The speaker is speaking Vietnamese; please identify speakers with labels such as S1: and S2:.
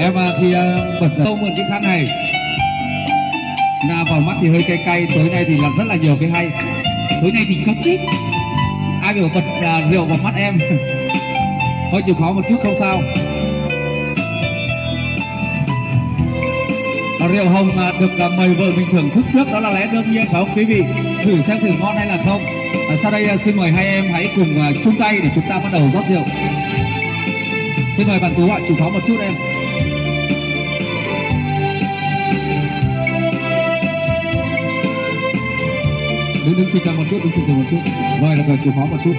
S1: em à, thì ờ, bật câu mượn cái khăn này. Là vào mắt thì hơi cay cay tối nay thì làm rất là nhiều cái hay. Tối nay thì có chít. Ai kiểu bật à, rượu vào mắt em? Hơi chịu khó một chút không sao? À, rượu hồng à, được à, mời vợ mình thưởng thức trước đó là lẽ đương nhiên phải không quý vị? Thử xem thử ngon hay là không. À, sau đây à, xin mời hai em hãy cùng à, chung tay để chúng ta bắt đầu rót rượu. Xin mời bạn tú ạ chịu khó một chút em. Đứng đứng xin chờ một chút đứng xin chờ một chút. Rồi, là rồi chịu khó một chút.